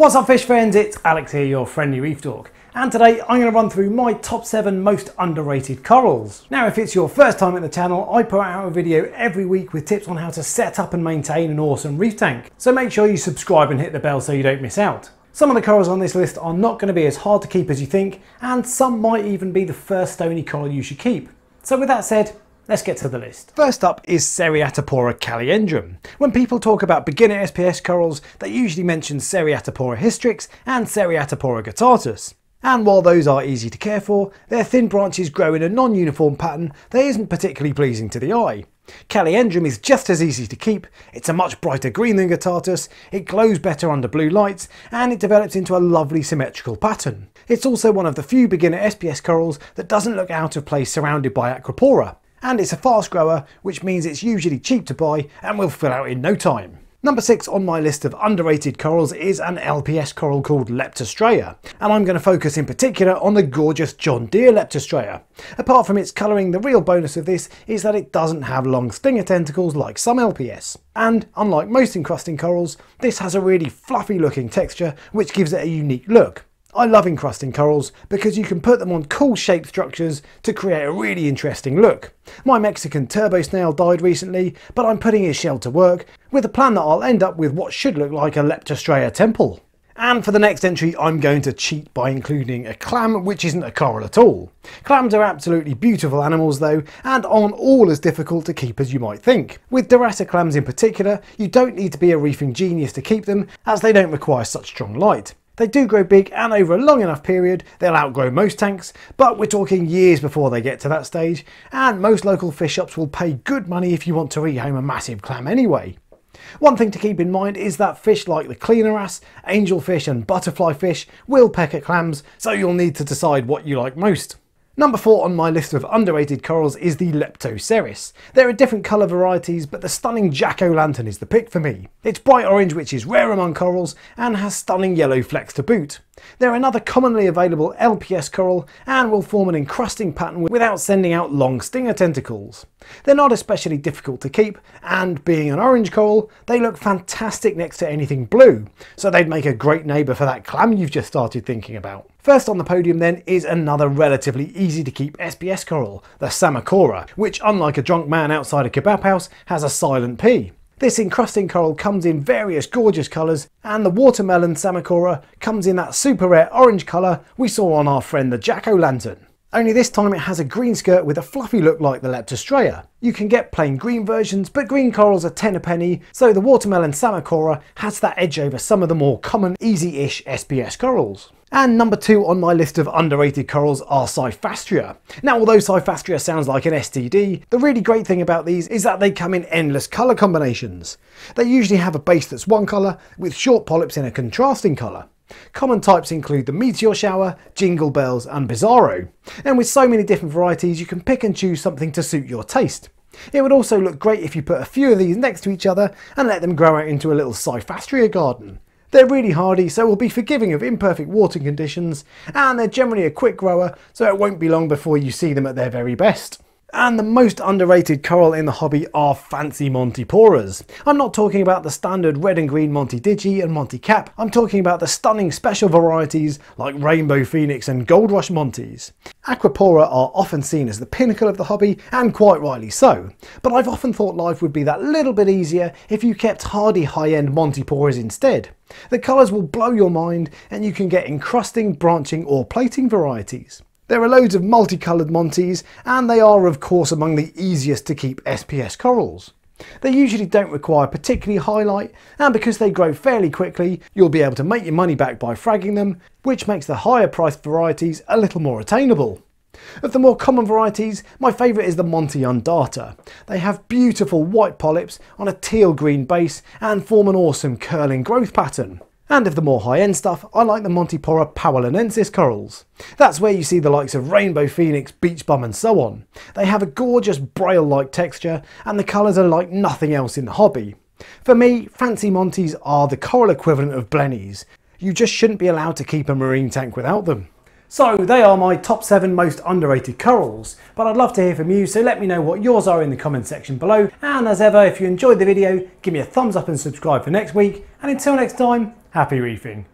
What's up fish friends, it's Alex here, your friendly reef dork. And today I'm going to run through my top 7 most underrated corals. Now if it's your first time at the channel, I put out a video every week with tips on how to set up and maintain an awesome reef tank. So make sure you subscribe and hit the bell so you don't miss out. Some of the corals on this list are not going to be as hard to keep as you think, and some might even be the first stony coral you should keep. So with that said, Let's get to the list. First up is Seriatopora caliendrum. When people talk about beginner SPS corals, they usually mention Seriatopora hystrix and Seriatopora guttatus. And while those are easy to care for, their thin branches grow in a non-uniform pattern that isn't particularly pleasing to the eye. Caliendrum is just as easy to keep, it's a much brighter green than Guttatus, it glows better under blue lights, and it develops into a lovely symmetrical pattern. It's also one of the few beginner SPS corals that doesn't look out of place surrounded by Acropora and it's a fast grower, which means it's usually cheap to buy and will fill out in no time. Number 6 on my list of underrated corals is an LPS coral called Leptastrea, and I'm going to focus in particular on the gorgeous John Deere Leptastrea. Apart from its colouring, the real bonus of this is that it doesn't have long stinger tentacles like some LPS. And unlike most encrusting corals, this has a really fluffy looking texture which gives it a unique look. I love encrusting corals because you can put them on cool shaped structures to create a really interesting look. My Mexican turbo snail died recently, but I'm putting his shell to work with a plan that I'll end up with what should look like a Leptastrea temple. And for the next entry, I'm going to cheat by including a clam, which isn't a coral at all. Clams are absolutely beautiful animals though, and aren't all as difficult to keep as you might think. With Derasa clams in particular, you don't need to be a reefing genius to keep them, as they don't require such strong light. They do grow big and over a long enough period they'll outgrow most tanks, but we're talking years before they get to that stage, and most local fish shops will pay good money if you want to rehome a massive clam anyway. One thing to keep in mind is that fish like the cleaner wrasse, angelfish and butterfly fish will peck at clams, so you'll need to decide what you like most. Number 4 on my list of underrated corals is the Leptoseris. There are different colour varieties, but the stunning jack-o'-lantern is the pick for me. It's bright orange which is rare among corals, and has stunning yellow flecks to boot. They're another commonly available LPS coral and will form an encrusting pattern without sending out long stinger tentacles. They're not especially difficult to keep, and being an orange coral, they look fantastic next to anything blue, so they'd make a great neighbour for that clam you've just started thinking about. First on the podium then is another relatively easy to keep SPS coral, the Psammocora, which unlike a drunk man outside a kebab house has a silent P. This encrusting coral comes in various gorgeous colours and the watermelon Psammocora comes in that super rare orange colour we saw on our friend the jack-o'-lantern. Only this time it has a green skirt with a fluffy look like the Leptastrea. You can get plain green versions, but green corals are 10 a penny, so the watermelon Psammocora has that edge over some of the more common, easy-ish SPS corals. And number two on my list of underrated corals are Cyphastrea. Now although Cyphastrea sounds like an STD, the really great thing about these is that they come in endless colour combinations. They usually have a base that's one colour, with short polyps in a contrasting colour. Common types include the Meteor Shower, Jingle Bells and Bizarro. And with so many different varieties you can pick and choose something to suit your taste. It would also look great if you put a few of these next to each other and let them grow out into a little Cyphastrea garden. They're really hardy so will be forgiving of imperfect watering conditions and they're generally a quick grower so it won't be long before you see them at their very best. And the most underrated coral in the hobby are fancy Montiporas. I'm not talking about the standard red and green Monty Digi and Monty Cap, I'm talking about the stunning special varieties like Rainbow Phoenix and Gold Rush Monties. Acropora are often seen as the pinnacle of the hobby, and quite rightly so, but I've often thought life would be that little bit easier if you kept hardy high-end Montiporas instead. The colours will blow your mind and you can get encrusting, branching or plating varieties. There are loads of multicoloured Monties, and they are of course among the easiest to keep SPS corals. They usually don't require particularly high light, and because they grow fairly quickly, you'll be able to make your money back by fragging them, which makes the higher priced varieties a little more attainable. Of the more common varieties, my favourite is the Monty Undata. They have beautiful white polyps on a teal green base and form an awesome curling growth pattern. And of the more high-end stuff, I like the Montipora paulinensis corals. That's where you see the likes of Rainbow Phoenix, Beach Bum and so on. They have a gorgeous braille-like texture and the colours are like nothing else in the hobby. For me, fancy Monties are the coral equivalent of Blennies. You just shouldn't be allowed to keep a marine tank without them. So they are my top 7 most underrated corals, but I'd love to hear from you so let me know what yours are in the comment section below and as ever if you enjoyed the video give me a thumbs up and subscribe for next week and until next time, happy reefing.